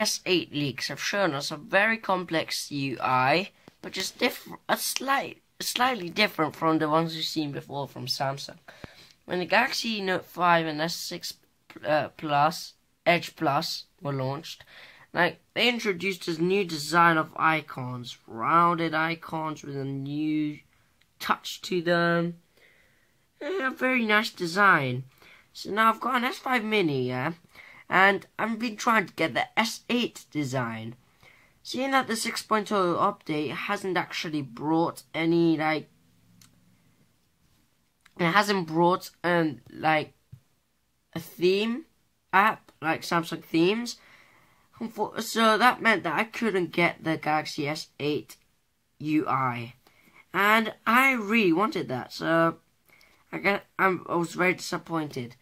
S8 leaks have shown us a very complex UI, which is a slight, slightly different from the ones we've seen before from Samsung. When the Galaxy Note 5 and S6 uh, Plus, Edge Plus were launched, like they introduced this new design of icons, rounded icons with a new touch to them. a very nice design. So now I've got an S5 Mini, yeah, and I've been trying to get the S8 design. Seeing that the 6.0 update hasn't actually brought any like it hasn't brought um like a theme app like Samsung themes. So that meant that I couldn't get the Galaxy S8 UI. And I really wanted that, so I I'm, I was very disappointed.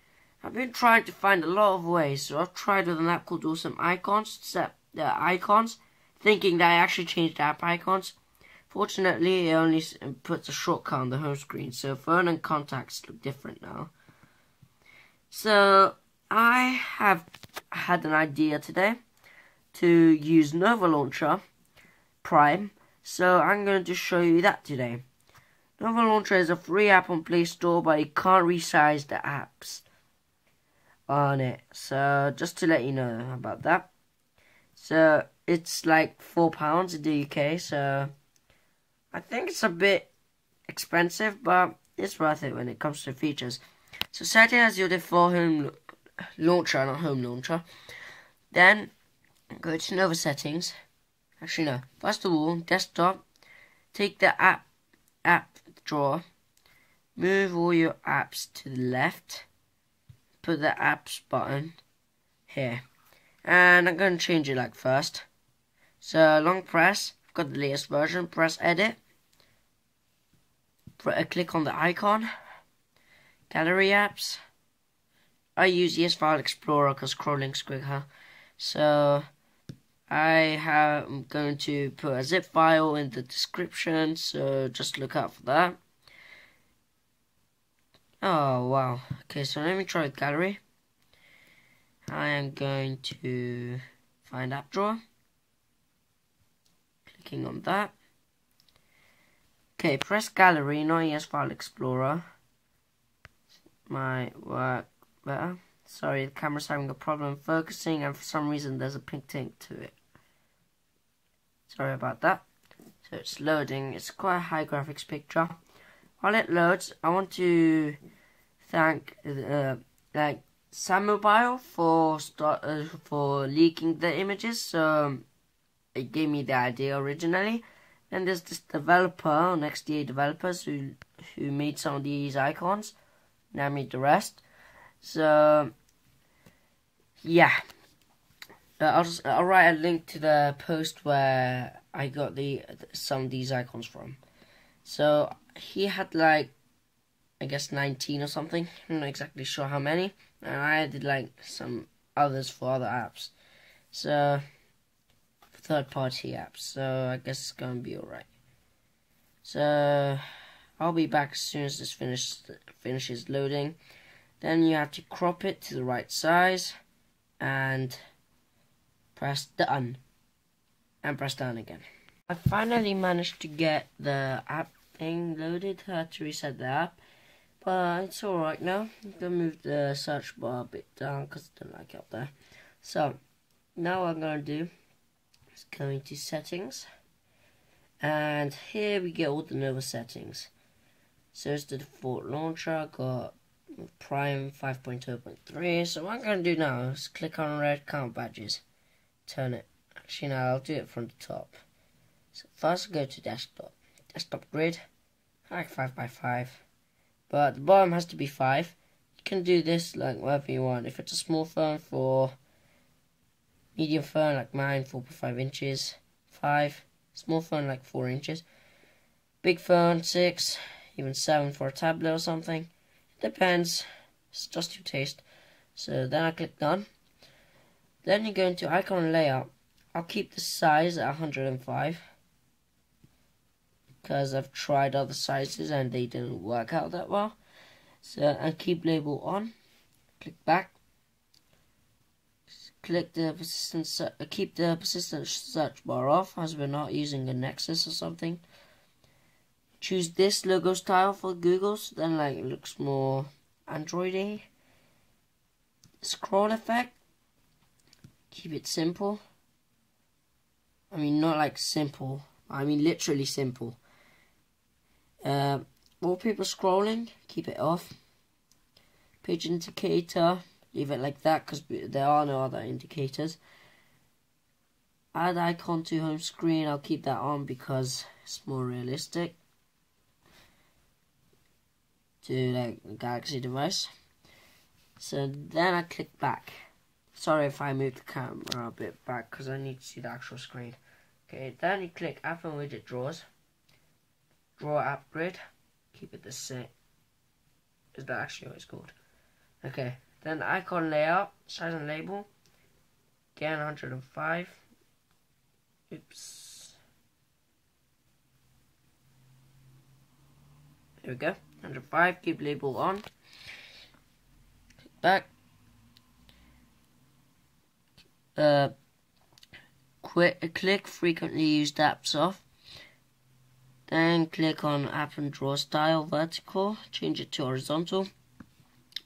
I've been trying to find a lot of ways, so I've tried with an app called Awesome Icons, set the icons, thinking that I actually changed app icons. Fortunately, it only puts a shortcut on the home screen, so phone and contacts look different now. So, I have had an idea today to use Nova Launcher Prime, so I'm going to show you that today. Nova Launcher is a free app on Play Store, but you can't resize the apps on it. So just to let you know about that. So it's like four pounds in the UK. So I think it's a bit expensive, but it's worth it when it comes to features. So set it as your default home launcher, not home launcher. Then go to Nova settings. Actually no. First of all, desktop. Take the app app drawer. Move all your apps to the left put the apps button here. And I'm going to change it like first. So long press, I've got the latest version, press edit. Click on the icon. Gallery apps. I use ES File Explorer because scrolling's quicker. So I have, I'm going to put a zip file in the description, so just look out for that. Oh, wow. Okay, so let me try with gallery. I am going to find app drawer. Clicking on that. Okay, press gallery, not ES File Explorer. Might work better. Sorry, the camera's having a problem focusing and for some reason there's a pink tint to it. Sorry about that. So it's loading. It's quite a high graphics picture. While it loads, I want to thank uh, like Sammobile for start, uh, for leaking the images. So um, it gave me the idea originally. And there's this developer, next XDA developers, who who made some of these icons. Now made the rest. So yeah, uh, I'll just I'll write a link to the post where I got the some of these icons from. So he had like I guess 19 or something. I'm not exactly sure how many. And I did like some others for other apps. So third party apps. So I guess it's gonna be alright. So I'll be back as soon as this finish, finishes loading. Then you have to crop it to the right size and press done and press down again. I finally managed to get the app thing loaded. Had to reset the app, but it's alright now. I'm gonna move the search bar a bit down because I don't like it up there. So now I'm gonna do is go into settings, and here we get all the Nova settings. So it's the default launcher. I got Prime 5.0.3. So what I'm going to do now is click on red count badges. Turn it. Actually, no, I'll do it from the top. So first go to desktop. Desktop grid. Like 5x5. But the bottom has to be 5. You can do this like whatever you want. If it's a small phone for medium phone like mine, 4.5 inches, 5. Small phone like 4 inches. Big phone, 6. Even 7 for a tablet or something It Depends. It's just your taste. So then I click done. Then you go into icon layout. I'll keep the size at 105 because I've tried other sizes and they didn't work out that well. So I keep label on. Click back. click the persistent uh, keep the persistent search bar off as we're not using a Nexus or something. Choose this logo style for Google, so then like it looks more Androidy. Scroll effect. Keep it simple. I mean, not like simple. I mean, literally simple. Uh, people scrolling. Keep it off. Page indicator leave it like that because there are no other indicators. Add icon to home screen, I'll keep that on because it's more realistic to like Galaxy device. So then I click back. Sorry if I move the camera a bit back because I need to see the actual screen. Okay, then you click app and widget drawers. Draw app grid. Keep it the same. Is that actually what it's called? Okay, then icon layout, size and label. Again, 105. Oops. There we go. 105. Keep label on. Back. Uh, quit, click frequently used apps off. Then click on app and draw style vertical. Change it to horizontal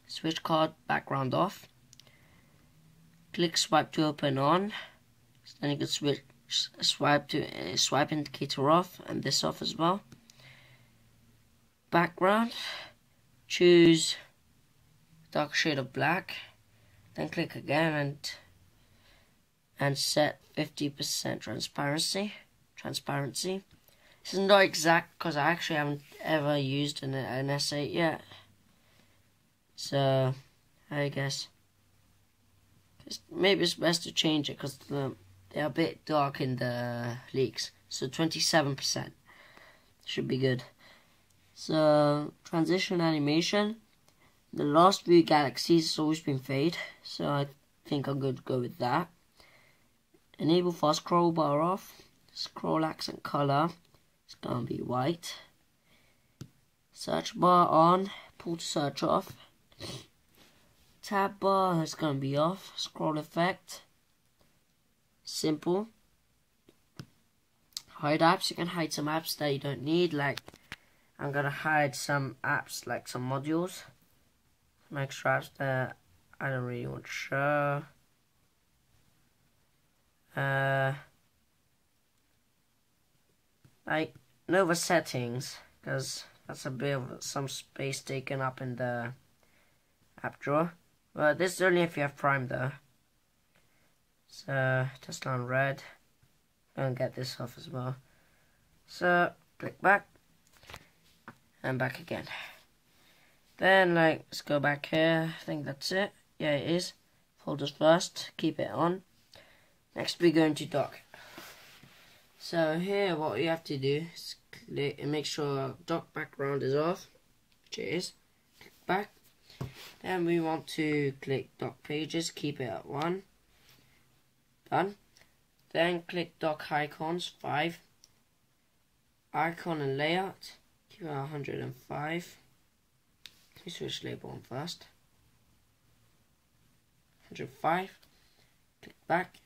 switch card background off. Click swipe to open on. So then you can switch swipe to uh, swipe indicator off and this off as well. Background choose dark shade of black then click again and and set 50% transparency transparency this is not exact because I actually haven't ever used an, an S8 yet so, I guess maybe it's best to change it because the, they're a bit dark in the leaks. So 27% should be good. So transition animation. The last few galaxies has always been fade, so I think I'm going to go with that. Enable fast scroll bar off. Scroll accent color. It's gonna be white. Search bar on. Pull to search off. Tab bar is to be off. Scroll effect. Simple. Hide apps. You can hide some apps that you don't need. Like, I'm to hide some apps, like some modules. Some extra apps that I don't really want to show. Uh, like, Nova settings. Because that's a bit of some space taken up in the app drawer. Well, this is only if you have Prime though. So, TeslaUnread. And get this off as well. So, click back. And back again. Then, like, let's go back here. I think that's it. Yeah, it is. Folders first. Keep it on. Next, we go into dock. So here, what you have to do is click, make sure dock background is off, which it is. Click back, then we want to click dock pages, keep it at 1. Done. Then click dock icons, 5. Icon and layout, keep it at 105. Let me switch label on first. 105. Click back.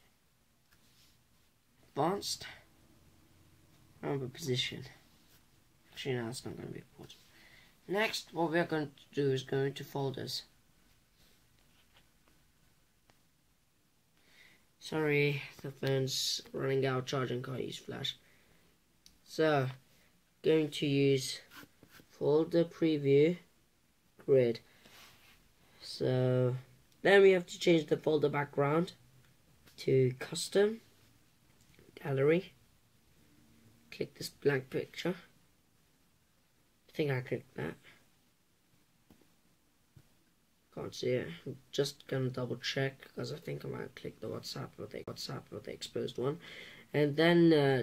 Advanced. Remember position. Actually, no, it's not going to be important. Next, what we are going to do is go into folders. Sorry, the phone's running out charging, can't use flash. So, going to use folder preview grid. So, then we have to change the folder background to custom gallery. Click this blank picture think I clicked that. Can't see it. I'm just gonna double check because I think I might click the WhatsApp or the WhatsApp or the Xposed one, and then uh,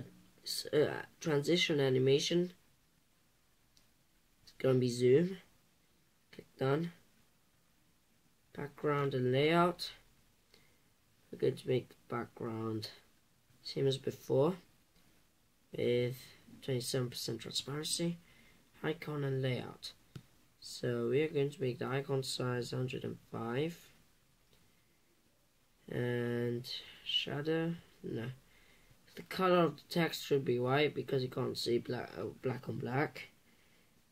uh, transition animation. It's gonna be zoom. Click done. Background and layout. We're going to make the background same as before with 27% transparency icon and layout. So we are going to make the icon size 105 and shadow? No. The color of the text should be white because you can't see black uh, black on black.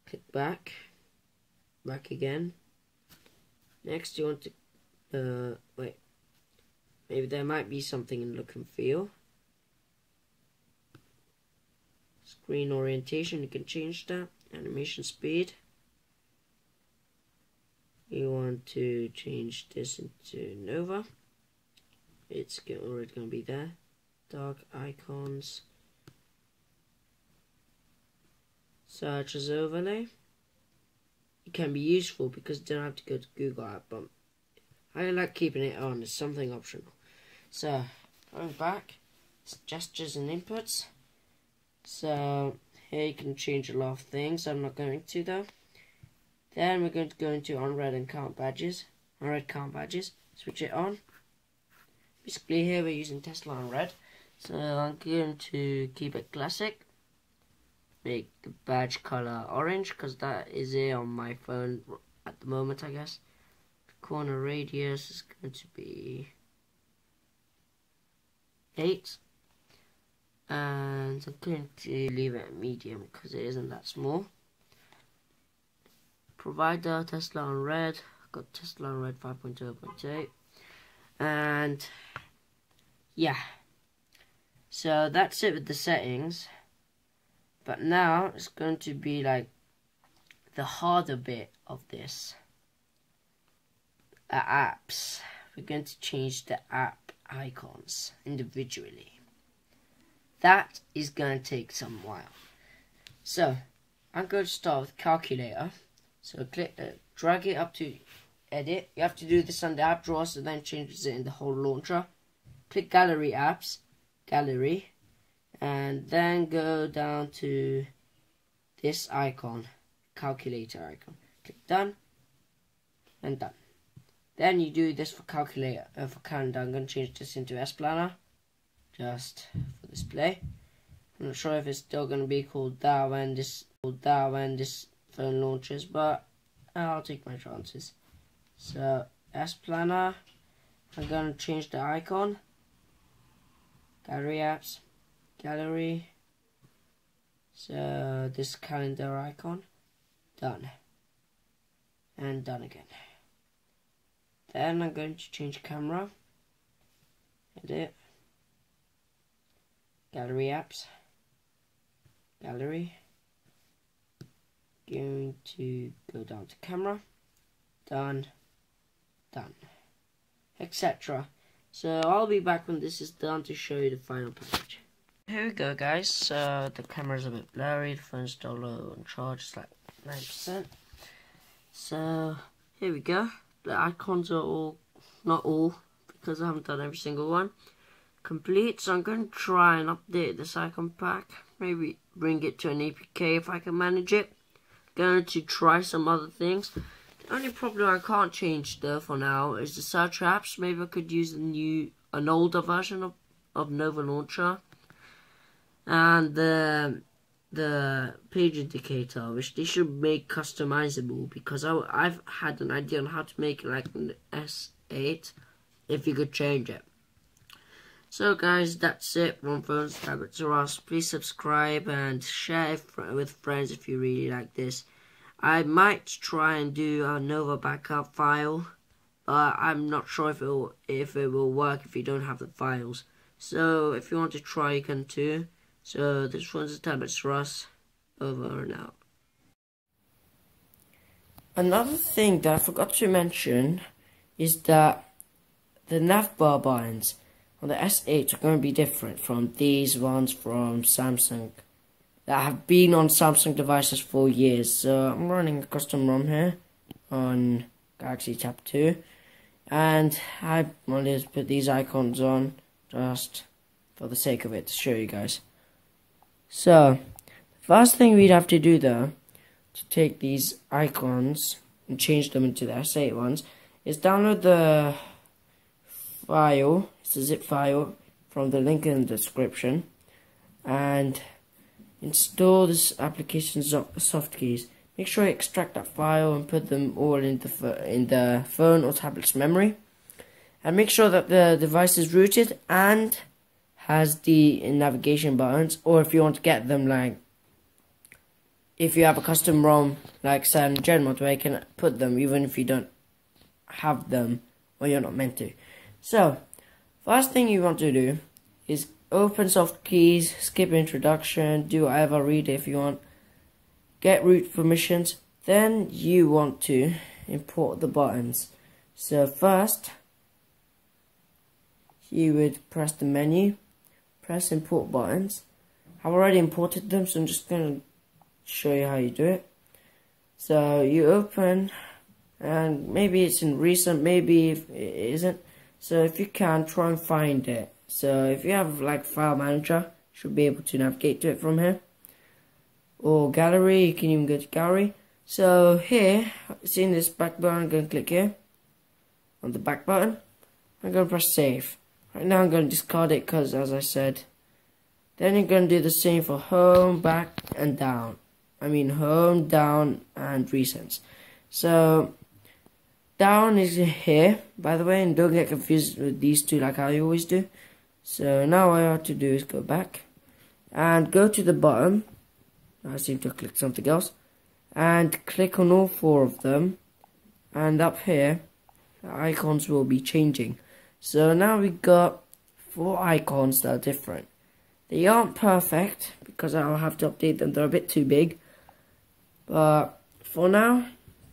Click back. Back again. Next you want to uh, wait. Maybe there might be something in look and feel. Screen orientation you can change that animation speed. You want to change this into Nova. It's already going to be there. Dark icons. Search as overlay it can be useful because you don't have to go to Google app but I like keeping it on it's something optional. So going back. It's gestures and inputs. So here you can change a lot of things. I'm not going to though. Then we're going to go into on red and count badges. Unread count badges. Switch it on. Basically here we're using TeslaUnread so I'm going to keep it classic. Make the badge color orange because that is it on my phone at the moment I guess. Corner radius is going to be 8 and I'm going to leave it medium because it isn't that small. Provider TeslaUnread. Got TeslaUnread 5.0.8 and yeah. So that's it with the settings. But now it's going to be like the harder bit of this. The apps. We're going to change the app icons individually that is going to take some while. So I'm going to start with calculator. So click uh, drag it up to edit. You have to do this on the app drawer so then changes it in the whole launcher. Click gallery apps gallery and then go down to this icon calculator icon. Click done and done. Then you do this for calculator uh, for calendar. I'm going to change this into S planner just for display I'm not sure if it's still going to be called that when this called that when this phone launches but I'll take my chances. So S planner I'm going to change the icon. Gallery apps gallery. So this calendar icon done. And done again. Then I'm going to change camera. Edit gallery apps. Gallery. Going to go down to camera. Done. Done. Etc so I'll be back when this is done to show you the final package. Here we go guys, so the camera's a bit blurry, the phone's still low on charge, it's like 9%. So here we go, the icons are all, not all, because I haven't done every single one, complete. So I'm going to try and update this icon pack, maybe bring it to an APK if I can manage it. Going to try some other things. The only problem I can't change though for now is the search apps. Maybe I could use a new, an older version of, of Nova Launcher. And the the page indicator, which they should make customizable because I, I've had an idea on how to make it like an S8 if you could change it. So guys, that's it from Phones Tablets to Us. Please subscribe and share with friends if you really like this. I might try and do a Nova backup file, but I'm not sure if it will, if it will work if you don't have the files. So if you want to try, you can too. So this one's a Tablets R Us. Over and out. Another thing that I forgot to mention is that the navbar binds the S8 are going to be different from these ones from Samsung that have been on Samsung devices for years. So I'm running a custom ROM here on Galaxy Tab 2 and I wanted to put these icons on just for the sake of it to show you guys. So the first thing we'd have to do though to take these icons and change them into the S8 ones is download the file, it's a zip file from the link in the description and Install this application's SoftkeyZ. Make sure you extract that file and put them all in the, in the phone or tablet's memory. and make sure that the device is rooted and has the navigation buttons or if you want to get them like if you have a custom ROM like CyanogenMod where you can put them even if you don't have them or you're not meant to. So first thing you want to do is open SoftkeyZ, skip introduction, do whatever, read if you want, get root permissions, then you want to import the buttons. So first you would press the menu, press import buttons. I've already imported them so I'm just going to show you how you do it. So you open and maybe it's in recent, maybe it isn't. So if you can, try and find it. So if you have like file manager, you should be able to navigate to it from here. Or gallery, you can even go to gallery. So here, seeing this back button, I'm going to click here on the back button. I'm going to press save. Right now I'm going to discard it because as I said, then you're going to do the same for home, back and down. I mean home, down and recents. So down is here by the way and don't get confused with these two like I always do. So now what I have to do is go back and go to the bottom. I seem to click something else and click on all four of them and up here the icons will be changing. So now we got four icons that are different. They aren't perfect because I'll have to update them. They're a bit too big. But for now,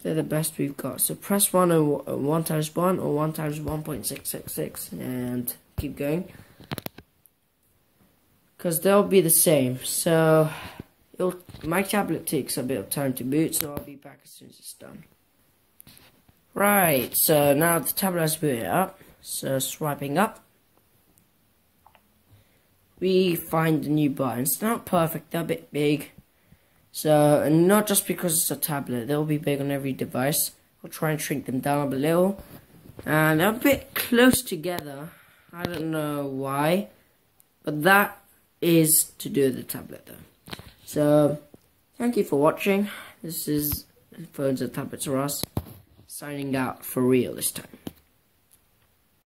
they're the best we've got. So press 1 or uh, 1 times 1 or 1 times 1.666 and keep going. Because they'll be the same. So my tablet takes a bit of time to boot, so I'll be back as soon as it's done. Right, so now the tablet has booted up. So swiping up, we find the new buttons. It's not perfect, they're a bit big. So, not just because it's a tablet, they'll be big on every device. I'll try and shrink them down a little. And they're a bit close together. I don't know why. But that is to do with the tablet though. So, thank you for watching. This is Phones and Tablets R Us, signing out for real this time.